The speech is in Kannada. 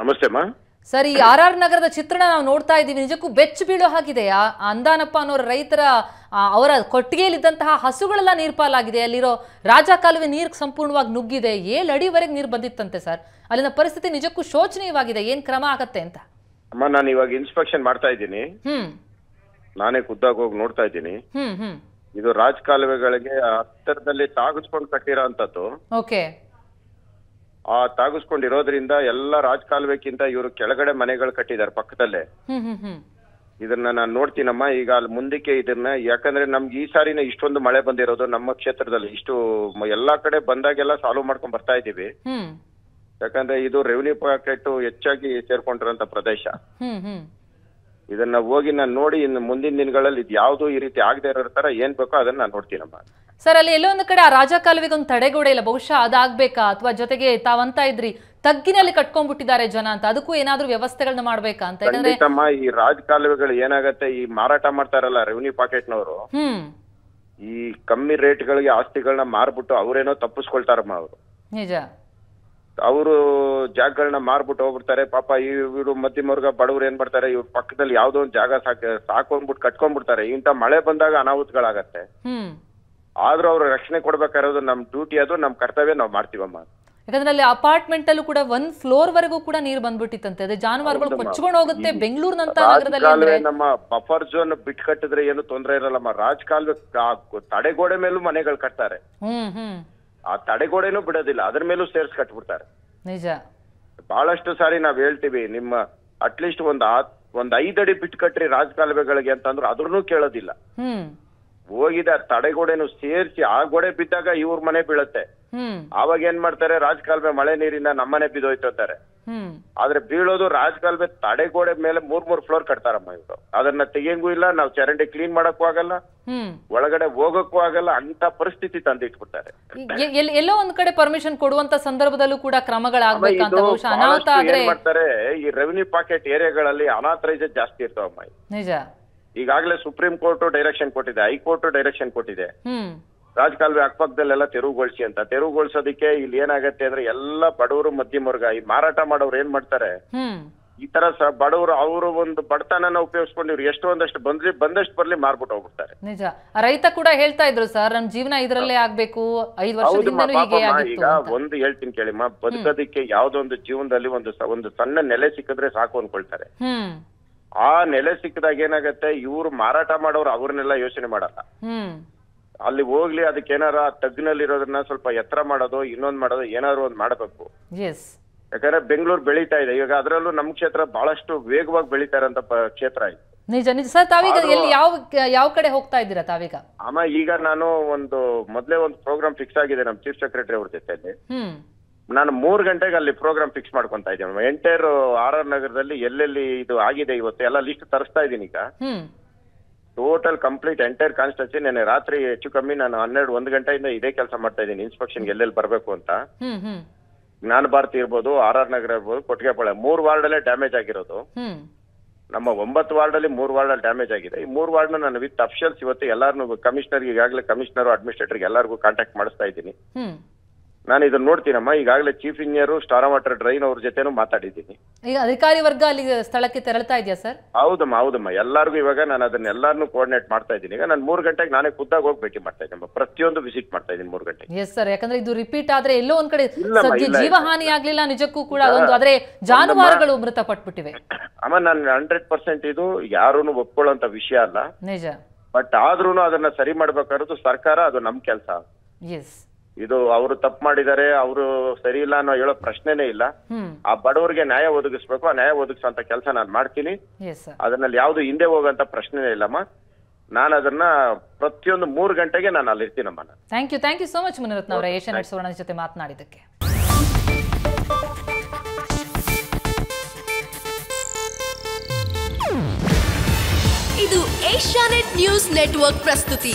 ನಮಸ್ತೆ ಅಮ್ಮ ಸರ್ ಈ ಆರ್ ಆರ್ ನಗರದ ಚಿತ್ರಣ ನಾವು ನೋಡ್ತಾ ಇದ್ದೀವಿ. ನಿಜಕ್ಕೂ ಬೆಚ್ಚು ಬೀಳೋ ಹಾಗಿದೆ. ಅಂದಾನಪ್ಪ ಅನ್ನೋ ರೈತರ ಅವರ ಕೊಟ್ಟಿಗೆಯಲ್ಲಿದ್ದಂತಹ ಹಸುಗಳೆಲ್ಲ ನೀರ್ಪಾಲಾಗಿದೆ. ಅಲ್ಲಿರೋ ರಾಜ ಕಾಲುವೆ ನೀರು ಸಂಪೂರ್ಣವಾಗಿ ನುಗ್ಗಿದೆ. ಏಳು ಅಡಿವರೆಗೆ ನೀರು ಬಂದಿತ್ತಂತೆ ಸರ್. ಅಲ್ಲಿನ ಪರಿಸ್ಥಿತಿ ನಿಜಕ್ಕೂ ಶೋಚನೀಯವಾಗಿದೆ. ಏನ್ ಕ್ರಮ ಆಗತ್ತೆ ಅಂತ? ಅಮ್ಮ ನಾನು ಇವಾಗ ಇನ್ಸ್ಪೆಕ್ಷನ್ ಮಾಡ್ತಾ ಇದ್ದೀನಿ. ಹ್ಮ್. ನಾನೇ ಖುದ್ದಾಗಿ ಹೋಗಿ ನೋಡ್ತಾ ಇದ್ದೀನಿ. ಹ್ಮ್ ಹ್ಮ್. ಇದು ರಾಜ ಕಾಲುವೆಗಳಿಗೆ ಹತ್ತಿರದಲ್ಲಿ ತಾಗಿಸ್ಕೊಂಡು ಕಟ್ಟಿರೋ ಅಂತದ್ದು ಓಕೆ. ಆ ತಾಗಿಸ್ಕೊಂಡಿರೋದ್ರಿಂದ ಎಲ್ಲ ರಾಜಕಾಲುವೆಕ್ಕಿಂತ ಇವರು ಕೆಳಗಡೆ ಮನೆಗಳು ಕಟ್ಟಿದ್ದಾರೆ ಪಕ್ಕದಲ್ಲೇ. ಇದನ್ನ ನಾನು ನೋಡ್ತೀನಮ್ಮ ಈಗ ಅಲ್ಲಿ ಮುಂದಕ್ಕೆ ಇದನ್ನ ಯಾಕಂದ್ರೆ ನಮ್ಗೆ ಈ ಸಾರಿನ ಇಷ್ಟೊಂದು ಮಳೆ ಬಂದಿರೋದು ನಮ್ಮ ಕ್ಷೇತ್ರದಲ್ಲಿ. ಇಷ್ಟು ಎಲ್ಲಾ ಕಡೆ ಬಂದಾಗೆಲ್ಲ ಸಾಲ್ವ್ ಮಾಡ್ಕೊಂಡ್ ಬರ್ತಾ ಇದೀವಿ ಹ್ಮ್. ಯಾಕಂದ್ರೆ ಇದು ರೆವಿನ್ಯೂ ಪಾಕೆಟ್ ಹೆಚ್ಚಾಗಿ ಸೇರ್ಕೊಂಡಿರುವಂತ ಪ್ರದೇಶ. ಇದನ್ನ ಹೋಗಿ ನಾನು ನೋಡಿ ಇನ್ನು ಮುಂದಿನ ದಿನಗಳಲ್ಲಿ ಇದು ಯಾವ್ದು ಈ ರೀತಿ ಆಗದೆ ಇರೋ ತರ ಏನ್ ಬೇಕೋ ಅದನ್ನ ನಾನು ನೋಡ್ತೀನಮ್ಮ. ಸರ್ ಅಲ್ಲಿ ಎಲ್ಲೋ ಒಂದು ಕಡೆ ಆ ರಾಜ ಕಾಲುವೆಗೆ ಒಂದು ತಡೆಗೋಡೆ ಇಲ್ಲ. ಬಹುಶಃ ಅದಾಗ್ಬೇಕಾ? ಅಥವಾ ಜೊತೆಗೆ ತಾವಂತ ಇದ್ರಿ ತಗ್ಗಿನಲ್ಲಿ ಕಟ್ಕೊಂಡ್ಬಿಟ್ಟಿದ್ದಾರೆ ಜನ ಅಂತ. ಅದಕ್ಕೂ ಏನಾದ್ರೂ ವ್ಯವಸ್ಥೆಗಳನ್ನ ಮಾಡ್ಬೇಕಾ ಅಂತ? ಯಾಕಂದ್ರೆ ಖಂಡಿತಮ್ಮ ಈ ರಾಜಕಾಲುವೆಗಳು ಏನಾಗತ್ತೆ ಈ ಮಾರಾಟ ಮಾಡ್ತಾರಲ್ಲ ರೆವಿನ್ಯೂ ಪಾಕೆಟ್ನವರು ಹ್ಮ್. ಈ ಕಮ್ಮಿ ರೇಟ್ಗಳಿಗೆ ಆಸ್ತಿಗಳನ್ನ ಮಾರ್ಬಿಟ್ಟು ಅವರೇನೋ ತಪ್ಪಿಸ್ಕೊಳ್ತಾರಮ್ಮ ಅವರು. ನಿಜ. ಅವರು ಜಾಗಗಳನ್ನ ಮಾರ್ಬಿಟ್ಟು ಹೋಗ್ಬಿಡ್ತಾರೆ. ಪಾಪ ಇವರು ಮಧ್ಯಮ ವರ್ಗ ಬಡವ್ರು ಏನ್ ಮಾಡ್ತಾರೆ ಇವ್ರ ಪಕ್ಕದಲ್ಲಿ ಯಾವ್ದೋ ಒಂದು ಜಾಗ ಸಾಕ ಸಾಕೊಂಡ್ಬಿಟ್ಟು ಕಟ್ಕೊಂಡ್ಬಿಡ್ತಾರೆ. ಇಂತ ಮಳೆ ಬಂದಾಗ ಅನಾಹುತಗಳಾಗತ್ತೆ. ಹ್ಮ್. ಆದ್ರೂ ಅವ್ರ ರಕ್ಷಣೆ ಕೊಡ್ಬೇಕಾಗಿರೋದು ನಮ್ ಡ್ಯೂಟಿ ಅದು ನಮ್ ಕರ್ತವ್ಯ ನಾವು ಮಾಡ್ತೀವಮ್ಮ. ಯಾಕಂದ್ರೆ ಅಲ್ಲಿ ಅಪಾರ್ಟ್ಮೆಂಟ್ ಅಲ್ಲೂ ಕೂಡ ಒಂದ್ ಫ್ಲೋರ್ ವರೆಗೂ ಕೂಡ ನೀರು ಬಂದ್ಬಿಟ್ಟಿತ್ತಂತೆ. ಅದೇ ಜಾನುವಾರುಗಳು ಕೊಚ್ಕೊಂಡು ಹೋಗುತ್ತೆ ಬೆಂಗಳೂರಿನಂತ ನಗರದಲ್ಲಿ ನಮ್ಮ ಬಫರ್ ಝೋನ್ ಬಿಟ್ ಕಟ್ಟಿದ್ರೆ ಏನು ತೊಂದರೆ ಇರಲ್ಲಮ್ಮ. ರಾಜ್ ಕಾಲುವೆ ಆ ತಡೆಗೋಡೆ ಮೇಲೂ ಮನೆಗಳು ಕಟ್ತಾರೆ. ಆ ತಡೆಗೋಡೆನೂ ಬಿಡೋದಿಲ್ಲ. ಅದ್ರ ಮೇಲೂ ಸೇರ್ಸ್ ಕಟ್ಬಿಡ್ತಾರೆ. ನಿಜ. ಬಹಳಷ್ಟು ಸಾರಿ ನಾವ್ ಹೇಳ್ತೀವಿ ನಿಮ್ಮ ಅಟ್ಲೀಸ್ಟ್ ಒಂದ್ ಒಂದ್ ಐದಡಿ ಬಿಟ್ ಕಟ್ರಿ ರಾಜಕಾಲುವೆಗಳಿಗೆ ಅಂತಂದ್ರು ಅದ್ರೂ ಕೇಳೋದಿಲ್ಲ. ಹೋಗಿದೆ ತಡೆಗೋಡೆನು ಸೇರ್ಸಿ ಆ ಗೋಡೆ ಬಿದ್ದಾಗ ಇವ್ರ ಮನೆ ಬೀಳುತ್ತೆ. ಆವಾಗ ಏನ್ ಮಾಡ್ತಾರೆ ರಾಜಕಾಲುವೆ ಮಳೆ ನೀರಿಂದ ನಮ್ಮನೆ ಬಿದ್ದೋಯ್ತು ಅಂತಾರೆ. ಆದ್ರೆ ಬೀಳೋದು ರಾಜಕಾಲುವೆ ತಡೆಗೋಡೆ ಮೇಲೆ ಮೂರ್ ಮೂರ್ ಫ್ಲೋರ್ ಕಟ್ತಾರಮ್ಮ ಇವರು. ಅದನ್ನ ತೆಗಿಯಂಗೂ ಇಲ್ಲ ನಾವು ಚರಂಡಿ ಕ್ಲೀನ್ ಮಾಡಕ್ಕೂ ಆಗಲ್ಲ. ಒಳಗಡೆ ಹೋಗಕ್ಕೂ ಆಗಲ್ಲ ಅಂತ ಪರಿಸ್ಥಿತಿ ತಂದಿಟ್ಬಿಡ್ತಾರೆ ಎಲ್ಲೋ ಒಂದ್ ಕಡೆ ಪರ್ಮಿಷನ್ ಕೊಡುವಂತ ಸಂದರ್ಭದಲ್ಲೂ ಕೂಡ ಕ್ರಮಗಳಾಗಬೇಕು ಮಾಡ್ತಾರೆ ಈ ರೆವಿನ್ಯೂ ಪಾಕೆಟ್ ಏರಿಯಾಗಳಲ್ಲಿ ಅನಾಥರೈಸ್ ಜಾಸ್ತಿ ಇರ್ತಾವಮ್ಮ. ನಿಜ. ಈಗಾಗಲೇ ಸುಪ್ರೀಂ ಕೋರ್ಟ್ ಡೈರೆಕ್ಷನ್ ಕೊಟ್ಟಿದೆ ಹೈಕೋರ್ಟ್ ಡೈರೆಕ್ಷನ್ ಕೊಟ್ಟಿದೆ. ರಾಜಕಾಲುವೆ ರಾಜ್ ಕಾಲುವೆ ಅಕ್ಕಪಕ್ಕದಲ್ಲೆಲ್ಲ ತೆರವುಗೊಳಿಸಿ ಅಂತ. ತೆರವುಗೊಳಿಸೋದಕ್ಕೆ ಇಲ್ಲಿ ಏನಾಗತ್ತೆ ಅಂದ್ರೆ ಎಲ್ಲ ಬಡವರು ಮಧ್ಯಮ ವರ್ಗ. ಈ ಮಾರಾಟ ಮಾಡೋರು ಏನ್ ಮಾಡ್ತಾರೆ? ಈ ತರ ಬಡವರು ಅವರು ಒಂದು ಬಡತನನ ಉಪಯೋಗಿಸ್ಕೊಂಡು ಇವ್ರು ಎಷ್ಟು ಒಂದಷ್ಟು ಬಂದ್ರಿ ಬಂದಷ್ಟು ಬರ್ಲಿ ಮಾರ್ಬಿಟ್ಟು ಹೋಗ್ಬಿಡ್ತಾರೆ. ನಿಜ. ರೈತ ಕೂಡ ಹೇಳ್ತಾ ಇದ್ರು ಸರ್ ನಮ್ ಜೀವನ ಇದ್ರಲ್ಲೇ ಆಗ್ಬೇಕು. ಐದು ವರ್ಷದಿಂದ ಹೀಗೆ ಆಗಿತ್ತು ಈಗ ಒಂದು ಹೇಳ್ತೀನಿ ಕೇಳಿಮ್ಮ. ಬದುಕೋದಿಕ್ಕೆ ಯಾವ್ದೊಂದು ಜೀವನದಲ್ಲಿ ಒಂದು ಒಂದು ಸಣ್ಣ ನೆಲೆ ಸಿಕ್ಕಿದ್ರೆ ಸಾಕು ಅನ್ಕೊಳ್ತಾರೆ. ಆ ನೆಲೆ ಸಿಕ್ಕಿದಾಗ ಏನಾಗತ್ತೆ ಇವ್ರು ಮಾರಾಟ ಮಾಡೋರು ಅವ್ರನ್ನೆಲ್ಲ ಯೋಚನೆ ಮಾಡಲ್ಲ. ಅಲ್ಲಿ ಹೋಗ್ಲಿ ಅದಕ್ಕೆ ಏನಾರ ತಗ್ಗಿನಲ್ಲಿರೋದನ್ನ ಸ್ವಲ್ಪ ಎತ್ತರ ಮಾಡೋದು ಇನ್ನೊಂದ್ ಮಾಡೋದು ಏನಾದ್ರು ಒಂದ್ ಮಾಡಬೇಕು. ಯಾಕಂದ್ರೆ ಬೆಂಗಳೂರು ಬೆಳೀತಾ ಇದೆ. ಇವಾಗ ಅದರಲ್ಲೂ ನಮ್ಮ ಕ್ಷೇತ್ರ ಬಹಳಷ್ಟು ವೇಗವಾಗಿ ಬೆಳೀತಾ ಕ್ಷೇತ್ರ ಇದು. ನಿಜ ನಿಜ. ಸರ್ ತಾವೀಗ ಎಲ್ಲಿ ಯಾವ ಯಾವ ಕಡೆ ಹೋಗ್ತಾ ಇದ್ದೀರಾ ತಾವೀಗ? ಆಮ ಈಗ ನಾನು ಒಂದು ಮೊದಲೇ ಒಂದು ಪ್ರೋಗ್ರಾಮ್ ಫಿಕ್ಸ್ ಆಗಿದೆ ನಮ್ಮ ಚೀಫ್ ಸೆಕ್ರೆಟರಿ ಅವ್ರ ಜೊತೆಯಲ್ಲಿ. ನಾನು ಮೂರು ಗಂಟೆಗೆ ಅಲ್ಲಿ ಪ್ರೋಗ್ರಾಮ್ ಫಿಕ್ಸ್ ಮಾಡ್ಕೊಂತ ಇದ್ದೀನಿ ಎಂಟೈರ್ ಆರ್ ಆರ್ ನಗರದಲ್ಲಿ ಎಲ್ಲೆಲ್ಲಿ ಇದು ಆಗಿದೆ ಇವತ್ತು ಎಲ್ಲ ಲಿಸ್ಟ್ ತರಿಸ್ತಾ ಇದ್ದೀನಿ ಈಗ. ಹ್ಮ್. ಟೋಟಲ್ ಕಂಪ್ಲೀಟ್ ಎಂಟೈರ್ ಕಾನ್ಸ್ಟೆನ್ಸಿ ನೆನೆ ರಾತ್ರಿ ಹೆಚ್ಚು ಕಮ್ಮಿ ನಾನು ಹನ್ನೆರಡು ಒಂದು ಗಂಟೆಯಿಂದ ಇದೇ ಕೆಲಸ ಮಾಡ್ತಾ ಇದ್ದೀನಿ. ಇನ್ಸ್ಪೆಕ್ಷನ್ಗೆ ಎಲ್ಲೆಲ್ಲಿ ಬರಬೇಕು ಅಂತ. ಹ್ಮ್ ಹ್ಮ್. ಜ್ಞಾನ ಭಾರತಿ ಇರ್ಬೋದು ಆರ್ ಆರ್ ನಗರ ಇರ್ಬೋದು ಕೊಟ್ಟಿಗೆಪಾಳೆ ಮೂರ್ ವಾರ್ಡ್ ಅಲ್ಲೇ ಡ್ಯಾಮೇಜ್ ಆಗಿರೋದು. ಹ್ಮ್. ನಮ್ಮ ಒಂಬತ್ತು ವಾರ್ಡ್ ಅಲ್ಲಿ ಮೂರ್ ವಾರ್ಡ್ ಅಲ್ಲಿ ಡ್ಯಾಮೇಜ್ ಆಗಿದೆ. ಈ ಮೂರ್ ವಾರ್ಡ್ ನಾನು ವಿತ್ ಅಫಿಷಿಯಲ್ಸ್ ಇವತ್ತು ಎಲ್ಲಾರನು ಕಮಿಷನರ್ ಈಗಾಗಲೇ ಕಮಿಷನರ್ ಅಡ್ಮಿನಿಸ್ಟ್ರೇಟರ್ಗೆ ಎಲ್ಲರಿಗೂ ಕಾಂಟ್ಯಾಕ್ಟ್ ಮಾಡಿಸ್ತಾ ಇದ್ದೀನಿ. ಹ್ಮ್. ನಾನು ಇದನ್ನ ನೋಡ್ತೀನಮ್ಮ. ಈಗಾಗಲೇ chief engineer storm water drain ಅವ್ರ ಜೊತೆನೂ ಮಾತಾಡಿದ್ದೀನಿ. ಈಗ ಅಧಿಕಾರಿ ವರ್ಗ ಅಲ್ಲಿ ಸ್ಥಳಕ್ಕೆ ತೆರಳ್ತಾ ಇದೆಯಾ ಸರ್? ಹೌದಮ್ಮ ಹೌದಮ್ಮ. ಎಲ್ಲಾರ್ಗು ಇವಾಗ ನಾನು ಅದನ್ನ ಎಲ್ಲಾರನು ಕೋಆರ್ಡಿನೇಟ್ ಮಾಡ್ತಾ ಇದ್ದೀನಿ. ಈಗ ನಾನು ಮೂರು ಗಂಟೆಗೆ ನಾನೇ ಖುದ್ದಾಗಿ ಹೋಗಿ ಭೇಟಿ ಮಾಡ್ತಾ ಇದ್ದೀನಿ. ಪ್ರತಿಯೊಂದು ವಿಸಿಟ್ ಮಾಡ್ತಾ ಇದ್ದೀನಿ ಮೂರು ಗಂಟೆಗೆ. ಎಸ್ ಸರ್ ಯಾಕಂದ್ರೆ ಇದು ರಿಪೀಟ್ ಆದ್ರೆ ಎಲ್ಲೋ ಒಂದ್ ಕಡೆ ಇಲ್ಲಮ್ಮ, ಸದ್ಯ ಇಲ್ಲ, ಜೀವ ಹಾನಿ ಆಗ್ಲಿಲ್ಲ ನಿಜಕ್ಕೂ ಕೂಡ ಒಂದು ಆದ್ರೆ ಜಾನುವಾರುಗಳು ಮೃತಪಟ್ಬಿಟ್ಟಿವೆ. ಅಮ್ಮ ನಾನು ಹಂಡ್ರೆಡ್ ಪರ್ಸೆಂಟ್ ಇದು ಯಾರೂನು ಒಪ್ಕೊಳ್ಳೋಂತ ವಿಷಯ ಅಲ್ಲ. ನಿಜ. ಬಟ್ ಆದ್ರೂ ಅದನ್ನ ಸರಿ ಮಾಡ್ಬೇಕಾದ್ರೂ ಸರ್ಕಾರ ಅದು ನಮ್ ಕೆಲಸ. ಎಸ್ ಇದು ಅವರು ತಪ್ಪು ಮಾಡಿದ್ದಾರೆ ಅವರು ಸರಿ ಇಲ್ಲ ಅನ್ನೋ ಹೇಳೋ ಪ್ರಶ್ನೆನೇ ಇಲ್ಲ. ಆ ಬಡವರಿಗೆ ನ್ಯಾಯ ಒದಗಿಸ್ಬೇಕು ಆ ನ್ಯಾಯ ಒದಗಿಸುವಂತ ಕೆಲಸ ನಾನು ಮಾಡ್ತೀನಿ. ಅದರಲ್ಲಿ ಯಾವ್ದು ಹಿಂದೆ ಹೋಗಂತ ಪ್ರಶ್ನೆನೇ ಇಲ್ಲಮ್ಮ. ನಾನು ಅದನ್ನ ಪ್ರತಿಯೊಂದು ಮೂರು ಗಂಟೆಗೆ ನಾನು ಅಲ್ಲಿ ಇರ್ತೀನಮ್ಮ ನಾನು. Thank you thank you so much Munirathna ಅವರ. ಏಷ್ಯಾ ನೆಟ್ ಸುವರ್ಣ ಜೊತೆ ಮಾತನಾಡಿದ್ದಕ್ಕೆ. ಇದು ಏಷ್ಯಾನೆಟ್ ನ್ಯೂಸ್ ನೆಟ್ವರ್ಕ್ ಪ್ರಸ್ತುತಿ.